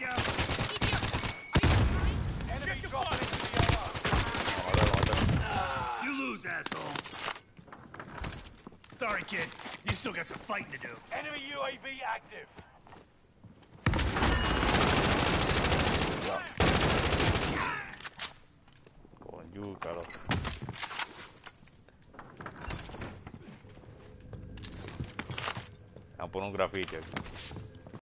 Oh, ah. You lose, asshole. Sorry, kid. You still got some fighting to do. Enemy UAV active. Oh, Con yuca, loco. Vamos I'm un graffiti. aquí.